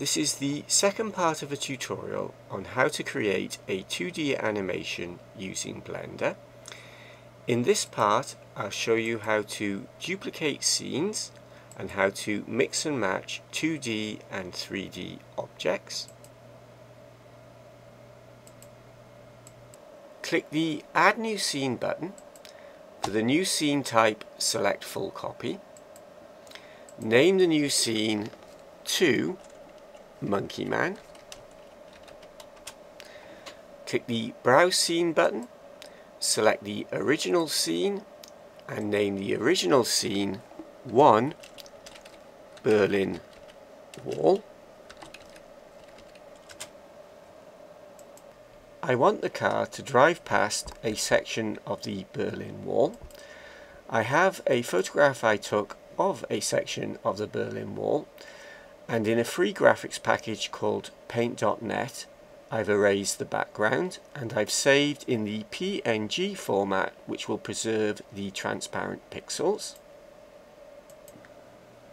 This is the second part of a tutorial on how to create a 2D animation using Blender. In this part I'll show you how to duplicate scenes and how to mix and match 2D and 3D objects. Click the Add New Scene button. For the new scene type, select Full Copy. Name the new scene to Monkey Man. Click the Browse Scene button, select the original scene and name the original scene 1 Berlin Wall. I want the car to drive past a section of the Berlin Wall. I have a photograph I took of a section of the Berlin Wall and in a free graphics package called paint.net I've erased the background and I've saved in the PNG format which will preserve the transparent pixels.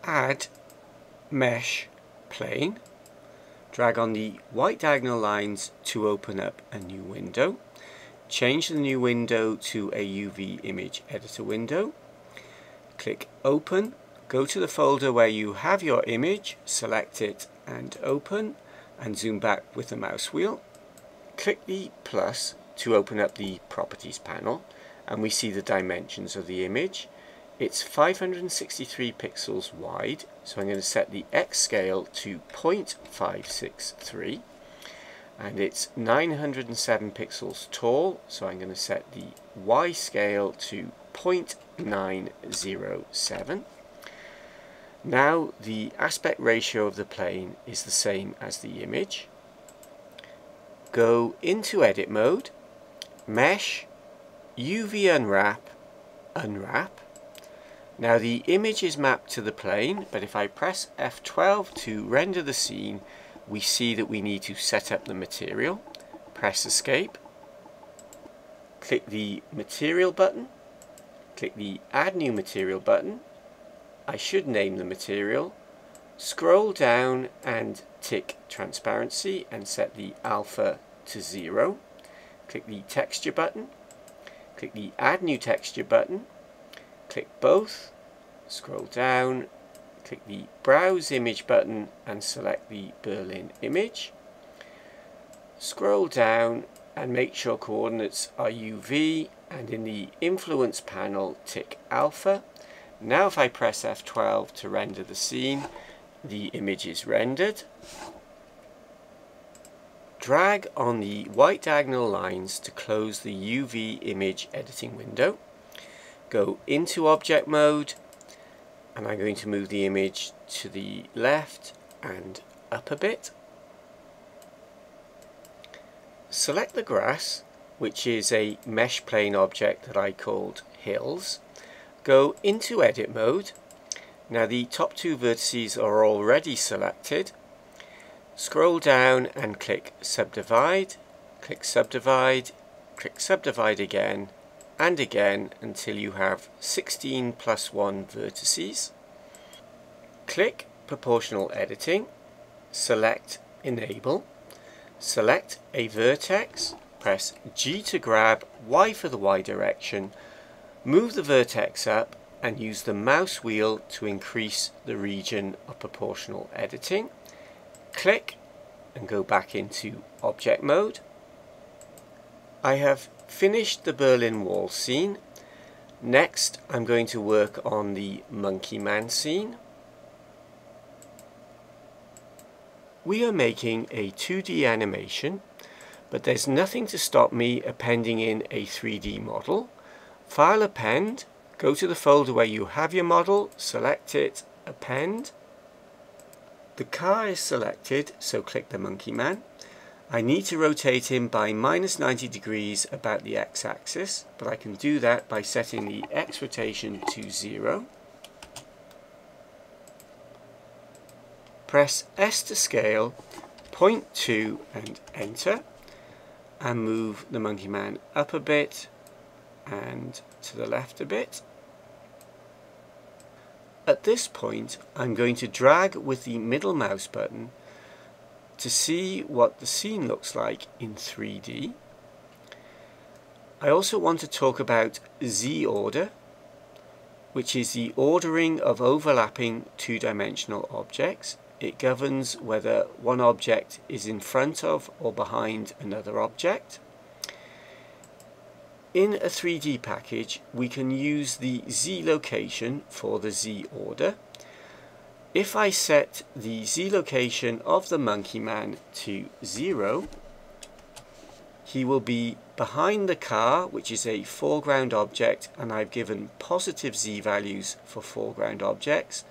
Add mesh plane. Drag on the white diagonal lines to open up a new window. Change the new window to a UV image editor window. Click open Go to the folder where you have your image, select it and open and zoom back with the mouse wheel. Click the plus to open up the properties panel and we see the dimensions of the image. It's 563 pixels wide so I'm going to set the X scale to 0.563 and it's 907 pixels tall so I'm going to set the Y scale to 0.907 now the aspect ratio of the plane is the same as the image. Go into edit mode, mesh, UV unwrap, unwrap. Now the image is mapped to the plane, but if I press F12 to render the scene, we see that we need to set up the material. Press escape, click the material button, click the add new material button, I should name the material, scroll down and tick transparency and set the alpha to 0. Click the texture button, click the add new texture button, click both, scroll down, click the browse image button and select the Berlin image. Scroll down and make sure coordinates are UV and in the influence panel tick alpha now if I press F12 to render the scene, the image is rendered. Drag on the white diagonal lines to close the UV image editing window. Go into object mode and I'm going to move the image to the left and up a bit. Select the grass, which is a mesh plane object that I called hills Go into edit mode. Now the top two vertices are already selected. Scroll down and click subdivide. Click subdivide, click subdivide again and again until you have 16 plus 1 vertices. Click proportional editing, select enable, select a vertex, press G to grab, Y for the Y direction, Move the vertex up and use the mouse wheel to increase the region of proportional editing. Click and go back into object mode. I have finished the Berlin Wall scene. Next I'm going to work on the Monkey Man scene. We are making a 2D animation but there's nothing to stop me appending in a 3D model. File append, go to the folder where you have your model, select it, append. The car is selected, so click the monkey man. I need to rotate him by minus 90 degrees about the x-axis, but I can do that by setting the x rotation to 0. Press S to scale, point 0.2 and enter, and move the monkey man up a bit and to the left a bit. At this point I'm going to drag with the middle mouse button to see what the scene looks like in 3D. I also want to talk about Z-order, which is the ordering of overlapping two-dimensional objects. It governs whether one object is in front of or behind another object. In a 3D package, we can use the Z location for the Z order. If I set the Z location of the monkey man to 0, he will be behind the car, which is a foreground object, and I've given positive Z values for foreground objects.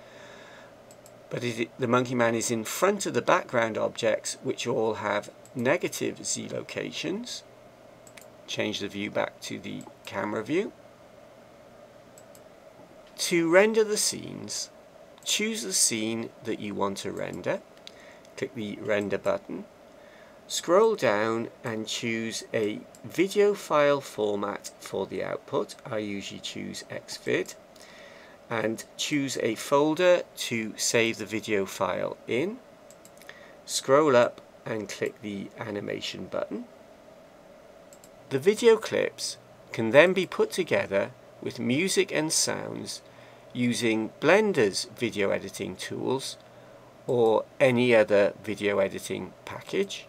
But it, the monkey man is in front of the background objects, which all have negative Z locations. Change the view back to the camera view. To render the scenes, choose the scene that you want to render. Click the render button Scroll down and choose a video file format for the output. I usually choose Xvid and choose a folder to save the video file in. Scroll up and click the animation button. The video clips can then be put together with music and sounds using Blender's video editing tools or any other video editing package.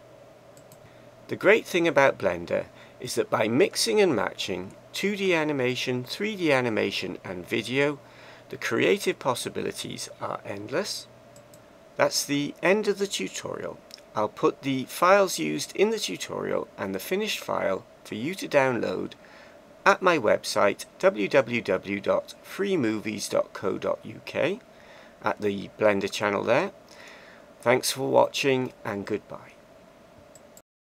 The great thing about Blender is that by mixing and matching 2D animation, 3D animation and video, the creative possibilities are endless. That's the end of the tutorial. I'll put the files used in the tutorial and the finished file for you to download at my website www.freemovies.co.uk at the Blender channel there. Thanks for watching and goodbye.